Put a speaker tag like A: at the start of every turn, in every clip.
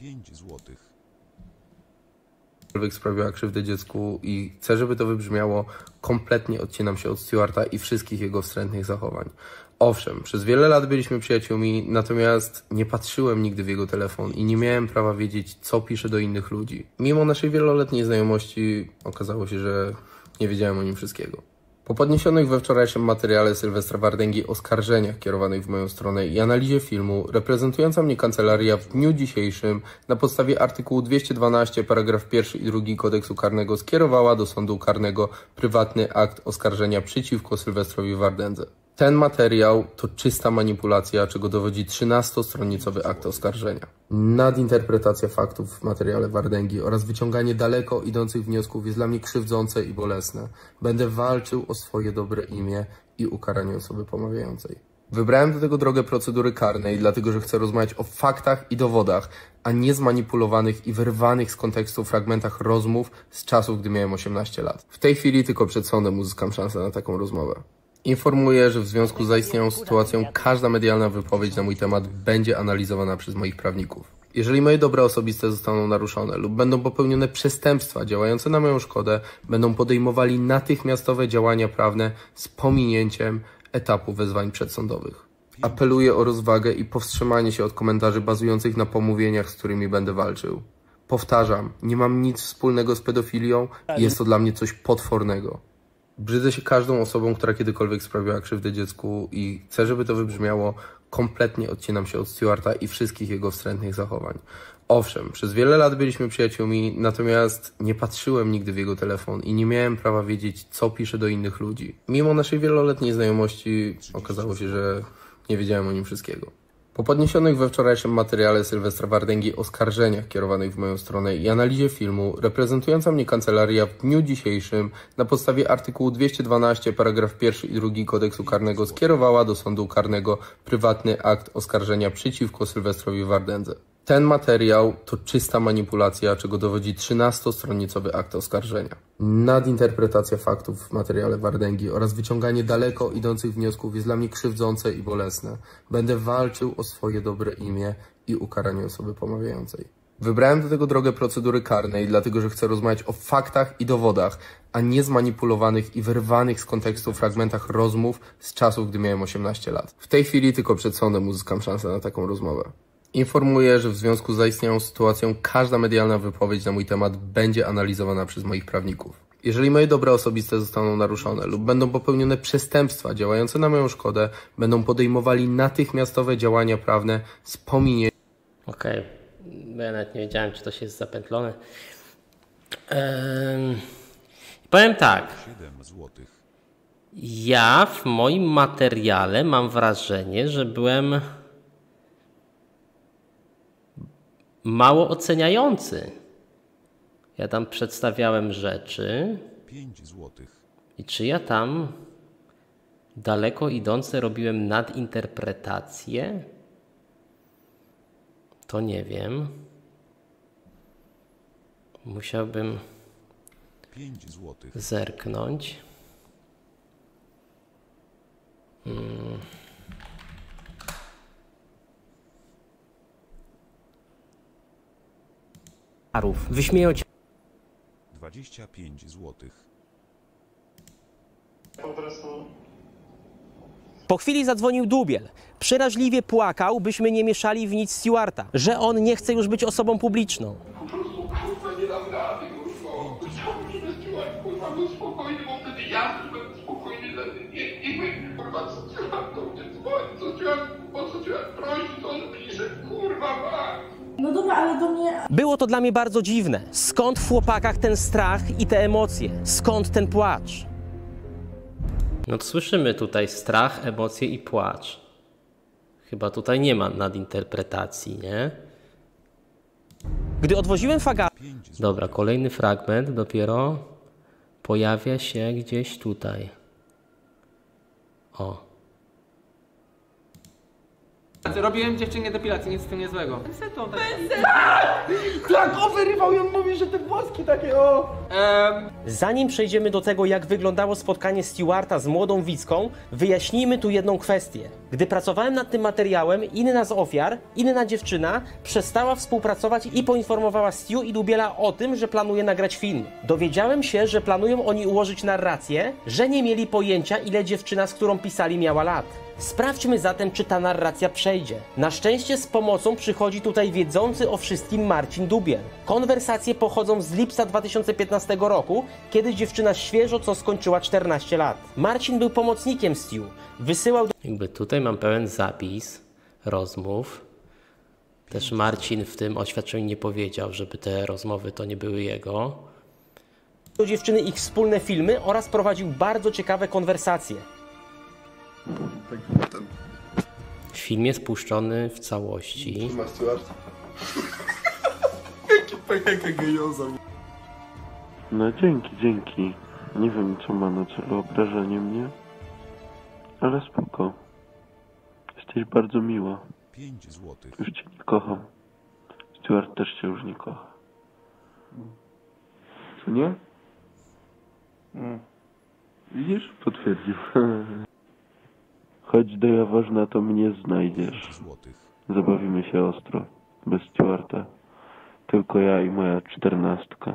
A: 5 złotych.
B: cokolwiek sprawiła krzywdę dziecku i chcę, żeby to wybrzmiało, kompletnie odcinam się od Stewarta i wszystkich jego wstrętnych zachowań. Owszem, przez wiele lat byliśmy przyjaciółmi, natomiast nie patrzyłem nigdy w jego telefon i nie miałem prawa wiedzieć, co pisze do innych ludzi. Mimo naszej wieloletniej znajomości okazało się, że nie wiedziałem o nim wszystkiego. Po podniesionych we wczorajszym materiale Sylwestra Wardęgi oskarżeniach kierowanych w moją stronę i analizie filmu, reprezentująca mnie kancelaria w dniu dzisiejszym na podstawie artykułu 212 paragraf 1 i 2 kodeksu karnego skierowała do sądu karnego prywatny akt oskarżenia przeciwko Sylwestrowi Wardędze. Ten materiał to czysta manipulacja, czego dowodzi 13-stronicowy akt oskarżenia. Nadinterpretacja faktów w materiale Wardęgi oraz wyciąganie daleko idących wniosków jest dla mnie krzywdzące i bolesne. Będę walczył o swoje dobre imię i ukaranie osoby pomawiającej. Wybrałem do tego drogę procedury karnej, dlatego że chcę rozmawiać o faktach i dowodach, a nie zmanipulowanych i wyrwanych z kontekstu fragmentach rozmów z czasów, gdy miałem 18 lat. W tej chwili tylko przed sądem uzyskam szansę na taką rozmowę. Informuję, że w związku z zaistniałą sytuacją każda medialna wypowiedź na mój temat będzie analizowana przez moich prawników. Jeżeli moje dobra osobiste zostaną naruszone lub będą popełnione przestępstwa działające na moją szkodę, będą podejmowali natychmiastowe działania prawne z pominięciem etapu wezwań przedsądowych. Apeluję o rozwagę i powstrzymanie się od komentarzy bazujących na pomówieniach, z którymi będę walczył. Powtarzam, nie mam nic wspólnego z pedofilią i jest to dla mnie coś potwornego. Brzydzę się każdą osobą, która kiedykolwiek sprawiła krzywdę dziecku i chcę, żeby to wybrzmiało, kompletnie odcinam się od Stewarta i wszystkich jego wstrętnych zachowań. Owszem, przez wiele lat byliśmy przyjaciółmi, natomiast nie patrzyłem nigdy w jego telefon i nie miałem prawa wiedzieć, co pisze do innych ludzi. Mimo naszej wieloletniej znajomości okazało się, że nie wiedziałem o nim wszystkiego. Po podniesionych we wczorajszym materiale Sylwestra Wardęgi oskarżeniach kierowanych w moją stronę i analizie filmu, reprezentująca mnie kancelaria w dniu dzisiejszym na podstawie artykułu 212 paragraf 1 i 2 kodeksu karnego skierowała do sądu karnego prywatny akt oskarżenia przeciwko Sylwestrowi Wardędze. Ten materiał to czysta manipulacja, czego dowodzi 13-stronicowy akt oskarżenia. Nadinterpretacja faktów w materiale Wardęgi oraz wyciąganie daleko idących wniosków jest dla mnie krzywdzące i bolesne. Będę walczył o swoje dobre imię i ukaranie osoby pomawiającej. Wybrałem do tego drogę procedury karnej, dlatego że chcę rozmawiać o faktach i dowodach, a nie zmanipulowanych i wyrwanych z kontekstu fragmentach rozmów z czasów, gdy miałem 18 lat. W tej chwili tylko przed sądem uzyskam szansę na taką rozmowę. Informuję, że w związku z zaistniałą sytuacją każda medialna wypowiedź na mój temat będzie analizowana przez moich prawników. Jeżeli moje dobra osobiste zostaną naruszone lub będą popełnione przestępstwa działające na moją szkodę, będą podejmowali natychmiastowe działania prawne z pominięciem
C: Okej, bo ja nawet nie wiedziałem, czy to się jest zapętlone. Em, powiem tak.
A: 7 złotych.
C: Ja w moim materiale mam wrażenie, że byłem mało oceniający. Ja tam przedstawiałem rzeczy
A: 5 złotych.
C: i czy ja tam daleko idące robiłem nadinterpretacje? To nie wiem. Musiałbym
A: 5 złotych.
C: zerknąć.
D: Arów. Wyśmieją cię
A: 25 złotych.
E: po prostu
D: Po chwili zadzwonił Dubiel. Przeraźliwie płakał, byśmy nie mieszali w nic Stewarta, że on nie chce już być osobą publiczną.
E: kurwa nie dam rady, kurwa. Chciałbym, żeby Stewart kurwa był spokojny, bo wtedy ja
F: Dobra, ale do mnie
D: Było to dla mnie bardzo dziwne. Skąd w chłopakach ten strach i te emocje? Skąd ten płacz?
C: No to słyszymy tutaj strach, emocje i płacz. Chyba tutaj nie ma nadinterpretacji, nie?
D: Gdy odwoziłem Faga
A: 5 złotych.
C: Dobra, kolejny fragment dopiero pojawia się gdzieś tutaj. O.
B: Robiłem dziewczynie depilację, nic z tym niezłego.
F: Tak, o, wyrywał i on mówi, że te włoski takie, o!
D: Zanim przejdziemy do tego, jak wyglądało spotkanie Stewarta z młodą Wicką, wyjaśnijmy tu jedną kwestię. Gdy pracowałem nad tym materiałem, inna z ofiar, inna dziewczyna, przestała współpracować i poinformowała Stu i Dubiela o tym, że planuje nagrać film. Dowiedziałem się, że planują oni ułożyć narrację, że nie mieli pojęcia, ile dziewczyna, z którą pisali, miała lat. Sprawdźmy zatem, czy ta narracja przejdzie. Na szczęście z pomocą przychodzi tutaj wiedzący o wszystkim Marcin Dubiel. Konwersacje pochodzą z lipca 2015 roku, kiedy dziewczyna świeżo co skończyła 14 lat. Marcin był pomocnikiem Stu. Wysyłał
C: Jakby tutaj mam pełen zapis rozmów. Też Marcin w tym oświadczeniu nie powiedział, żeby te rozmowy to nie były jego.
D: do dziewczyny ich wspólne filmy oraz prowadził bardzo ciekawe konwersacje.
C: Film jest puszczony w całości.
F: Ma Stewart? Jaka gejoza.
G: No dzięki, dzięki. Nie wiem, co ma na celu obrażanie mnie, ale spoko. Jesteś bardzo miła.
A: 5 złotych.
G: Już cię nie kocham. Stuart też cię już nie kocha. Co nie? Widzisz? Potwierdził. Chodź do Jaworzna, to mnie znajdziesz.
A: 5 złotych.
G: Zabawimy się ostro. Bez Stuarta. Tylko ja i moja czternastka.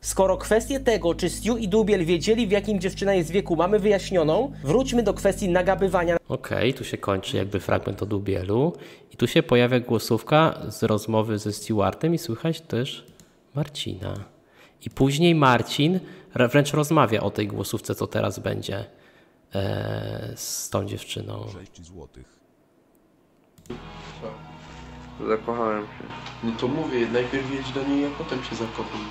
D: Skoro kwestię tego, czy Stu i Dubiel wiedzieli, w jakim dziewczyna jest wieku, mamy wyjaśnioną, wróćmy do kwestii nagabywania
C: Okej, tu się kończy jakby fragment o Dubielu i tu się pojawia głosówka z rozmowy ze Stewartem i słychać też Marcina. I później Marcin wręcz rozmawia o tej głosówce, co teraz będzie z tą dziewczyną.
A: 6 złotych.
G: Zakochałem się.
H: No to mówię, najpierw jedź do niej, a potem się zakocham.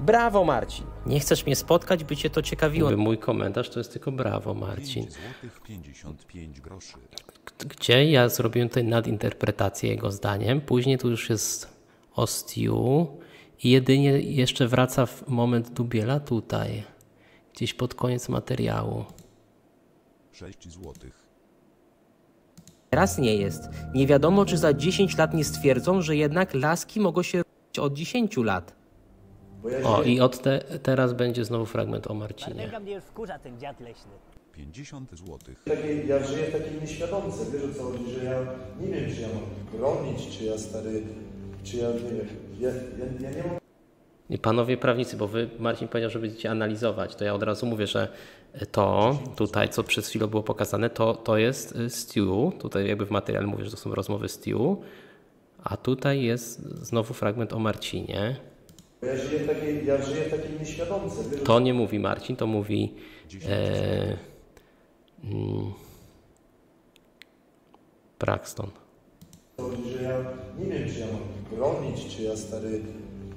D: Brawo, Marcin!
C: Nie chcesz mnie spotkać, by cię to ciekawiło. Mój komentarz to jest tylko brawo, Marcin.
A: 5 złotych 55 groszy.
C: Gdzie ja zrobiłem tutaj nadinterpretację jego zdaniem. Później tu już jest o Stew i jedynie jeszcze wraca w moment Dubiela tutaj. Gdzieś pod koniec materiału.
A: 6 złotych.
D: Teraz nie jest. Nie wiadomo, czy za 10 lat nie stwierdzą, że jednak laski mogą się robić od 10 lat.
C: O, i od te, teraz będzie znowu fragment o Marcinie.
I: Mega mnie wkurza ten dziad leśny.
A: 50 złotych.
F: Takiej, ja żyję w takiej nieświadomce, wiesz o co chodzi, że ja nie wiem, czy ja mam bronić, czy ja stary, czy ja nie wiem, ja, ja, ja nie mam
C: I Panowie prawnicy, bo wy, Marcin powiedział, że będziecie analizować, to ja od razu mówię, że to tutaj, co przed chwilą było pokazane, to, to jest y, Stew. Tutaj jakby w materiale mówię, że to są rozmowy Stew. A tutaj jest znowu fragment o Marcinie.
F: ja żyję takiej, ja żyję takiej nieświadomce,
C: To nie mówi Marcin, to mówi e, mm, Braxton.
F: że ja nie wiem, czy ja mam bronić, czy ja stary,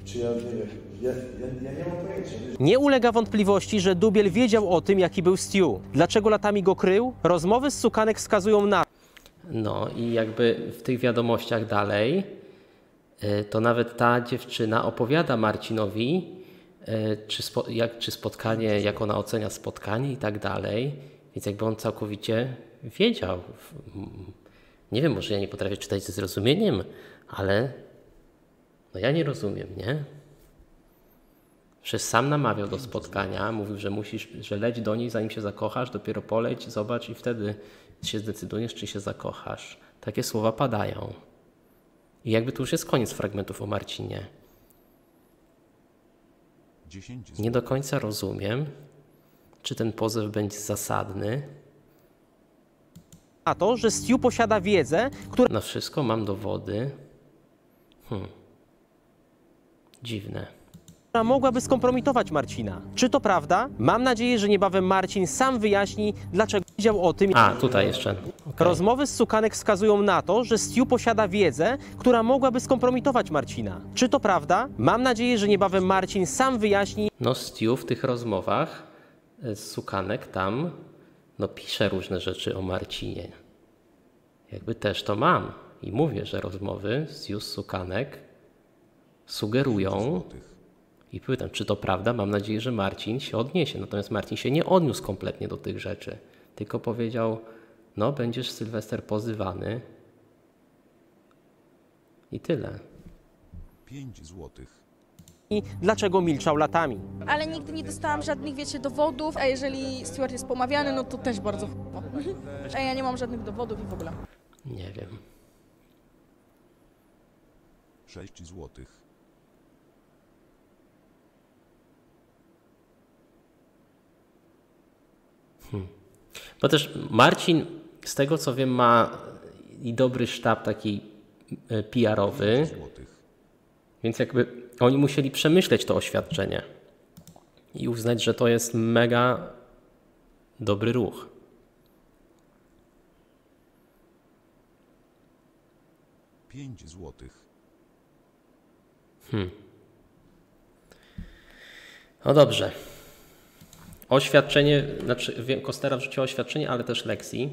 F: czy ja nie wiem, ja, ja, ja nie mam pojęcia,
D: Nie ulega wątpliwości, że Dubiel wiedział o tym, jaki był Stu. Dlaczego latami go krył? Rozmowy z Sukanek wskazują na
C: No i jakby w tych wiadomościach dalej, e, to nawet ta dziewczyna opowiada Marcinowi, e, czy, spo, jak, czy spotkanie, jak ona ocenia spotkanie i tak dalej. Więc jakby on całkowicie wiedział. Nie wiem, może ja nie potrafię czytać ze zrozumieniem, ale no ja nie rozumiem, nie? Przecież sam namawiał do spotkania, mówił, że musisz, że leć do niej zanim się zakochasz, dopiero poleć, zobacz i wtedy się zdecydujesz, czy się zakochasz. Takie słowa padają. I jakby tu już jest koniec fragmentów o Marcinie.
A: 10
C: Nie do końca rozumiem, czy ten pozew będzie zasadny.
D: na to, że Stu posiada wiedzę, która
C: Na wszystko mam dowody. Hmm. Dziwne.
D: mogłaby skompromitować Marcina. Czy to prawda? Mam nadzieję, że niebawem Marcin sam wyjaśni, dlaczego wiedział o tym.
C: A, tutaj jeszcze. Okej.
D: Rozmowy z Sukanek wskazują na to, że Stu posiada wiedzę, która mogłaby skompromitować Marcina. Czy to prawda? Mam nadzieję, że niebawem Marcin sam wyjaśni,
C: No, Stu w tych rozmowach e, z Sukanek tam no, pisze różne rzeczy o Marcinie. Jakby też to mam. I mówię, że rozmowy Stu z Sukanek sugerują i pytam, czy to prawda. Mam nadzieję, że Marcin się odniesie. Natomiast Marcin się nie odniósł kompletnie do tych rzeczy, tylko powiedział No, będziesz Sylwester pozywany. I tyle.
A: 5 złotych.
D: I dlaczego milczał latami?
J: Ale nigdy nie dostałam żadnych, wiecie, dowodów, a jeżeli Stewart jest pomawiany, no to też bardzo chujowo. A ja nie mam żadnych dowodów i w ogóle.
C: Nie wiem.
A: 6 złotych.
C: Bo też Marcin, z tego co wiem, ma i dobry sztab taki e, PR-owy, więc jakby oni musieli przemyśleć to oświadczenie i uznać, że to jest mega dobry ruch.
A: Pięć złotych.
C: No dobrze. Oświadczenie, znaczy Kostera wrzuciła oświadczenie, ale też Lexi.